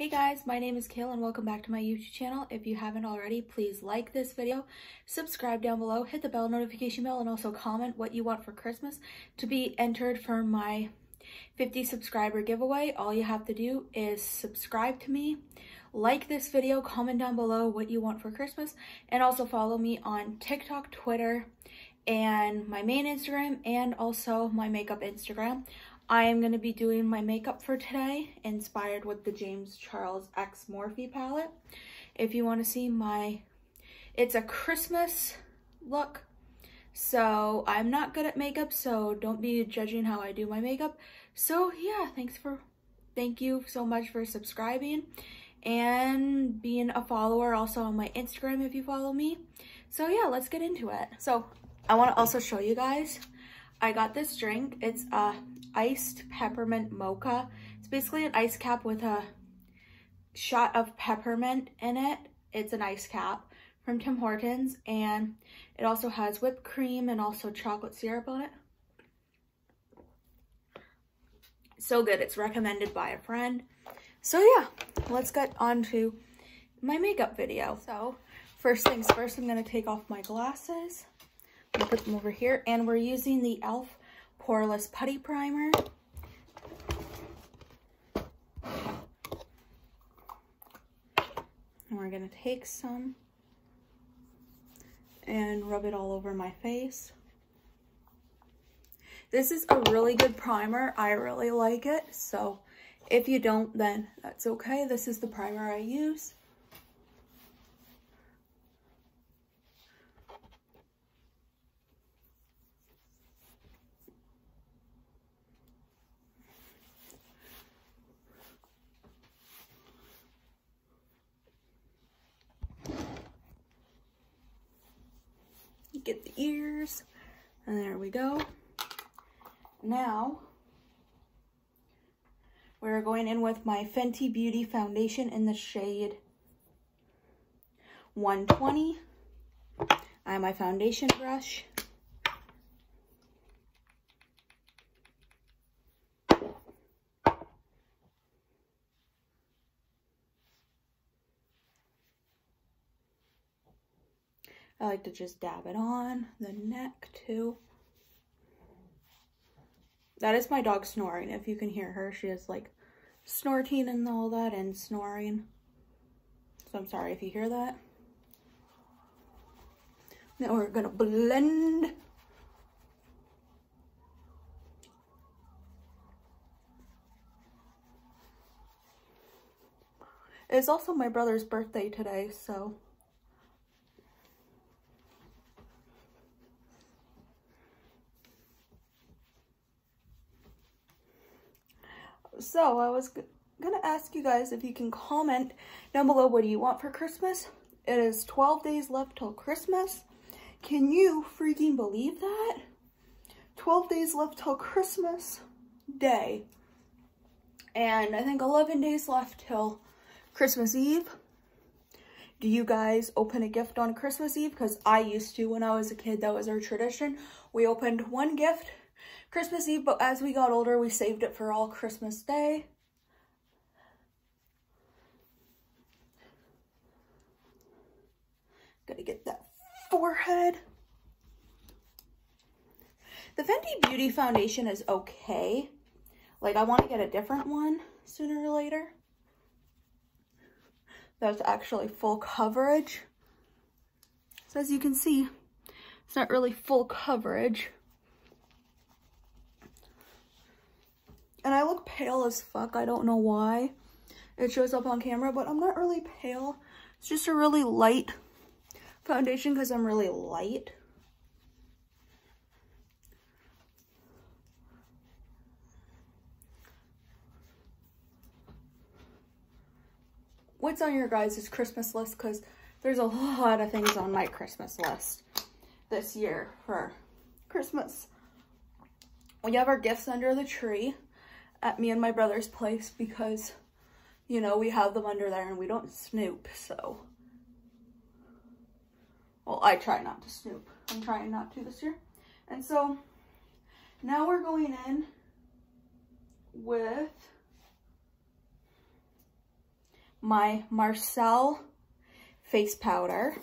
Hey guys, my name is Kayla and welcome back to my YouTube channel. If you haven't already, please like this video, subscribe down below, hit the bell notification bell, and also comment what you want for Christmas to be entered for my 50 subscriber giveaway. All you have to do is subscribe to me, like this video, comment down below what you want for Christmas, and also follow me on TikTok, Twitter, and my main Instagram, and also my makeup Instagram. I am going to be doing my makeup for today, inspired with the James Charles X Morphe palette. If you want to see my, it's a Christmas look. So I'm not good at makeup, so don't be judging how I do my makeup. So yeah, thanks for, thank you so much for subscribing and being a follower also on my Instagram if you follow me. So yeah, let's get into it. So I want to also show you guys I got this drink. It's a iced peppermint mocha. It's basically an ice cap with a shot of peppermint in it. It's an ice cap from Tim Hortons and it also has whipped cream and also chocolate syrup on it. So good. It's recommended by a friend. So yeah, let's get on to my makeup video. So first things first, I'm going to take off my glasses. Put them over here. And we're using the e.l.f. Poreless Putty Primer. And we're gonna take some and rub it all over my face. This is a really good primer. I really like it. So if you don't, then that's okay. This is the primer I use. get the And there we go. Now, we're going in with my Fenty Beauty Foundation in the shade 120. I have my foundation brush. I like to just dab it on the neck too. That is my dog snoring. If you can hear her, she is like snorting and all that and snoring. So I'm sorry if you hear that. Now we're gonna blend. It's also my brother's birthday today, so So I was to ask you guys if you can comment down below what do you want for Christmas. It is 12 days left till Christmas. Can you freaking believe that? 12 days left till Christmas Day. And I think 11 days left till Christmas Eve. Do you guys open a gift on Christmas Eve? Because I used to when I was a kid. That was our tradition. We opened one gift Christmas Eve, but as we got older, we saved it for all Christmas Day. Gotta get that forehead. The Fenty Beauty Foundation is okay. Like, I want to get a different one sooner or later. That's actually full coverage. So as you can see, it's not really full coverage. And I look pale as fuck. I don't know why it shows up on camera, but I'm not really pale. It's just a really light foundation because I'm really light. What's on your guys' Christmas list? Because there's a lot of things on my Christmas list this year for Christmas. We have our gifts under the tree at me and my brother's place because, you know, we have them under there and we don't snoop, so. Well, I try not to snoop. I'm trying not to this year. And so, now we're going in with my Marcelle face powder.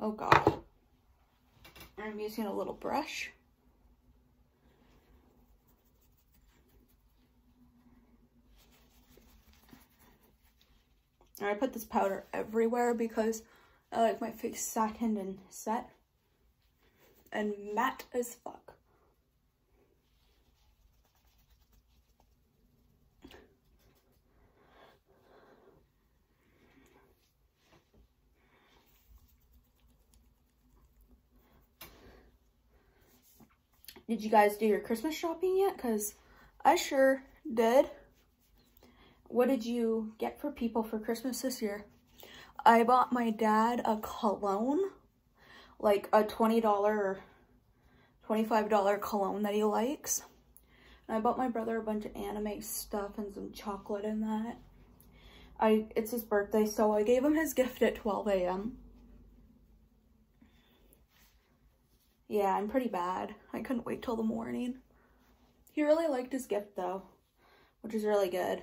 Oh God. I'm using a little brush. And I put this powder everywhere because I like my face satined and set and matte as fuck. Did you guys do your Christmas shopping yet? Because I sure did. What did you get for people for Christmas this year? I bought my dad a cologne, like a $20 or $25 cologne that he likes. And I bought my brother a bunch of anime stuff and some chocolate in that. I It's his birthday, so I gave him his gift at 12 a.m. Yeah, I'm pretty bad. I couldn't wait till the morning. He really liked his gift though, which is really good.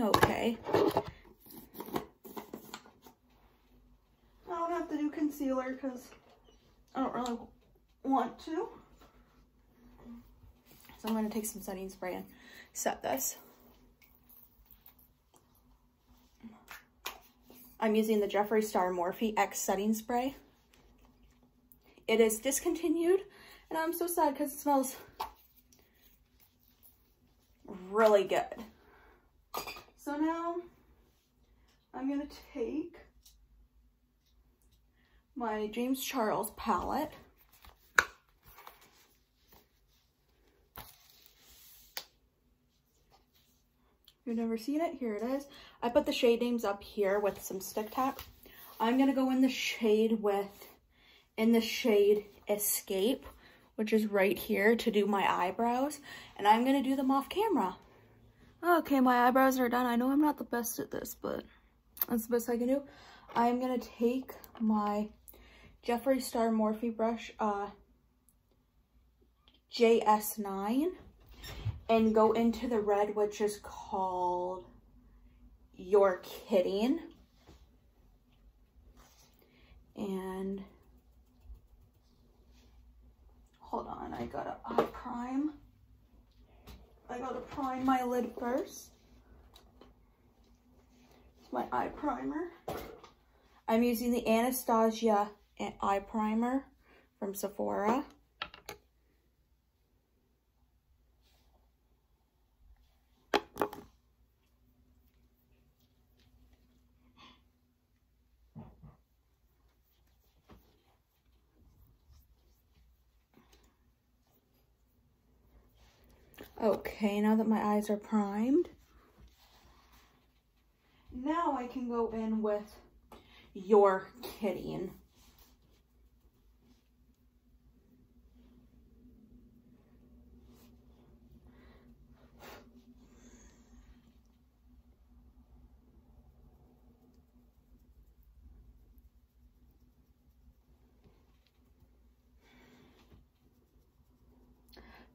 Okay. I don't have to do concealer because I don't really want to. I'm going to take some setting spray and set this. I'm using the Jeffree Star Morphe X setting spray. It is discontinued and I'm so sad because it smells really good. So now I'm going to take my James Charles palette. You've never seen it, here it is. I put the shade names up here with some stick tack. I'm going to go in the shade with, in the shade Escape, which is right here to do my eyebrows. And I'm going to do them off camera. Okay, my eyebrows are done. I know I'm not the best at this, but that's the best I can do. I'm going to take my Jeffree Star Morphe brush, uh, JS9, and go into the red, which is called You're Kidding. And hold on, I got an eye prime. I gotta prime my lid first. It's my eye primer. I'm using the Anastasia eye primer from Sephora. Okay, now that my eyes are primed, now I can go in with You're Kidding.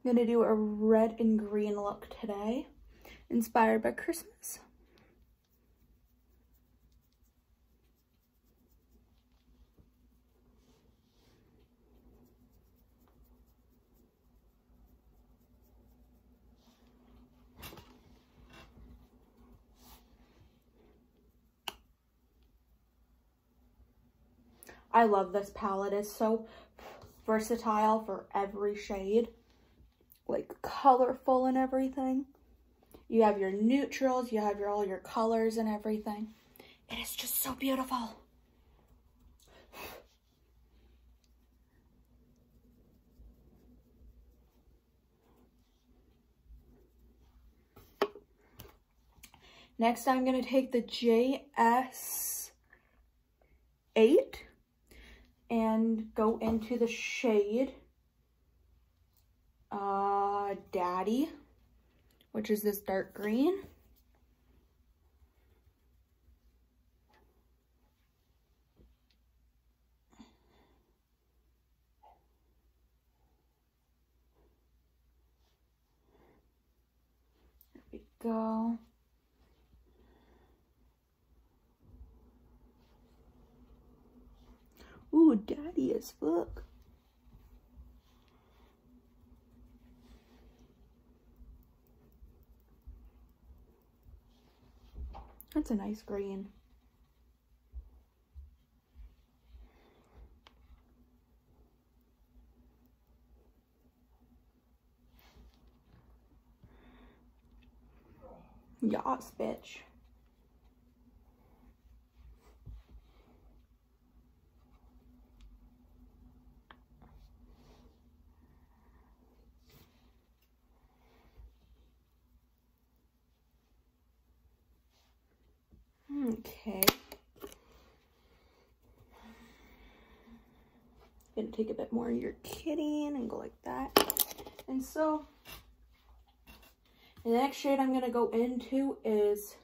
I'm going to do a red and green look today, inspired by Christmas. I love this palette. It's so versatile for every shade like colorful and everything. You have your neutrals, you have your all your colors and everything. It is just so beautiful. Next, I'm going to take the JS8 and go into the shade uh, Daddy, which is this dark green. There we go. Ooh, daddy as fuck. That's a nice green. Yas, bitch. Okay. Gonna take a bit more of your in and go like that. And so the next shade I'm to go into is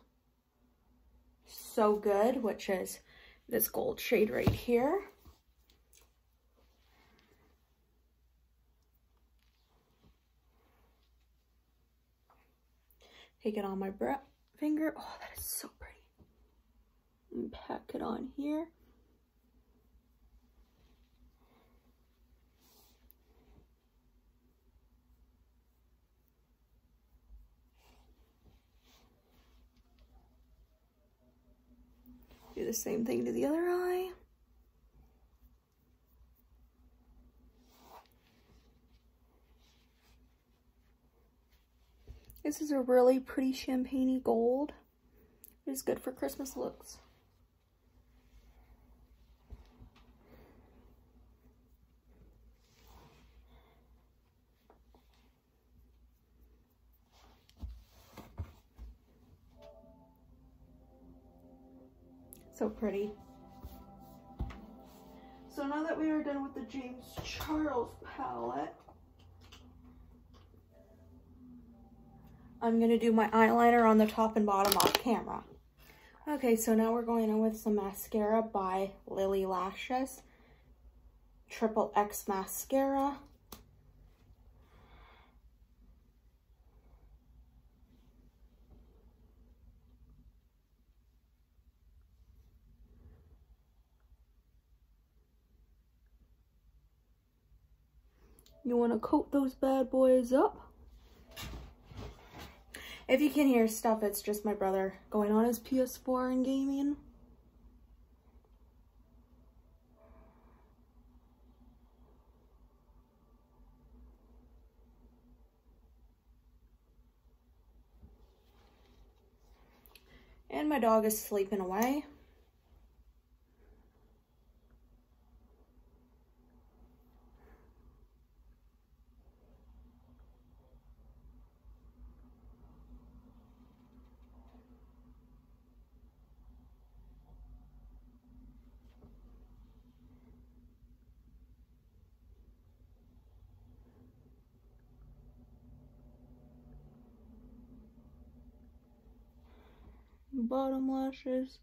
So Good, which is this gold shade right here. Take it on my finger. Oh, that is so pretty. And pack it on here. Do the same thing to the other eye. This is a really pretty champagne gold. It is good for Christmas looks. So pretty. So now that we are done with the James Charles palette, I'm going to do my eyeliner on the top and bottom off camera. Okay, so now we're going in with some mascara by Lilly Lashes. Triple X Mascara. You want to coat those bad boys up. If you can hear stuff, it's just my brother going on his PS4 and gaming. And my dog is sleeping away. Bottom lashes.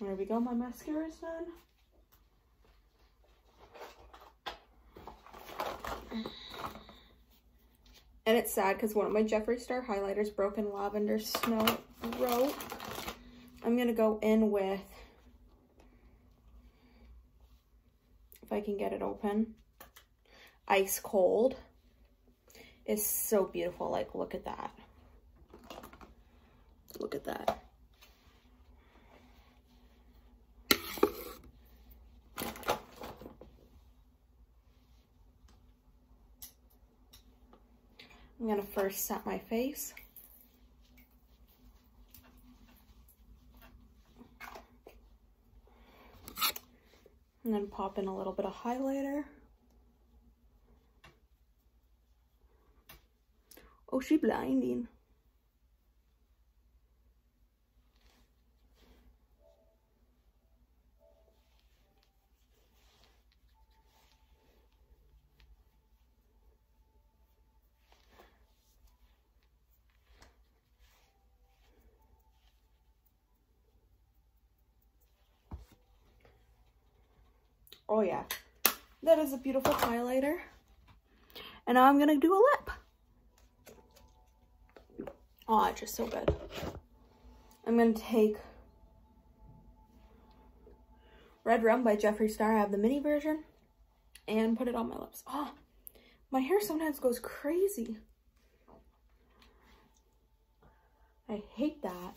There we go, my mascara is done. And it's sad because one of my Jeffree Star highlighters broke in Lavender Snow wrote. I'm going to go in with I can get it open. Ice cold It's so beautiful. Like, look at that. Look at that. I'm going to first set my face. And then pop in a little bit of highlighter. Oh, she blinding. Oh yeah. That is a beautiful highlighter. And now I'm gonna do a lip. Oh, it's just so good. I'm gonna take Redrum by Jeffree Star. I have the mini version and put it on my lips. Oh, my hair sometimes goes crazy. I hate that.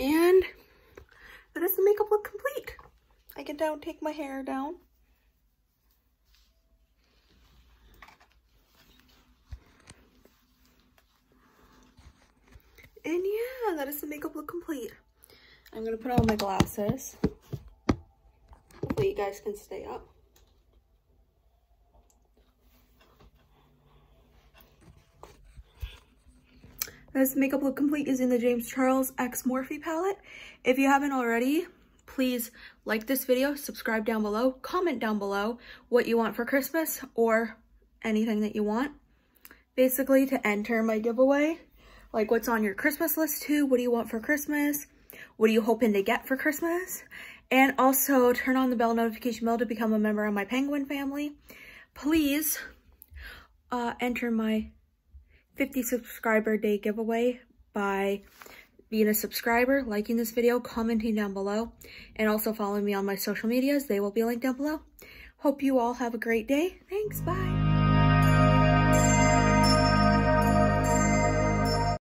And that is the makeup look complete. I can now take my hair down. And yeah, that is the makeup look complete. I'm gonna put on my glasses. Hopefully you guys can stay up. This makeup look complete using the James Charles X Morphe palette. If you haven't already, please like this video, subscribe down below, comment down below what you want for Christmas or anything that you want. Basically to enter my giveaway, like what's on your Christmas list too, what do you want for Christmas, what are you hoping to get for Christmas, and also turn on the bell notification bell to become a member of my Penguin family. Please uh, enter my 50 subscriber day giveaway by being a subscriber, liking this video, commenting down below, and also following me on my social medias. They will be linked down below. Hope you all have a great day. Thanks. Bye.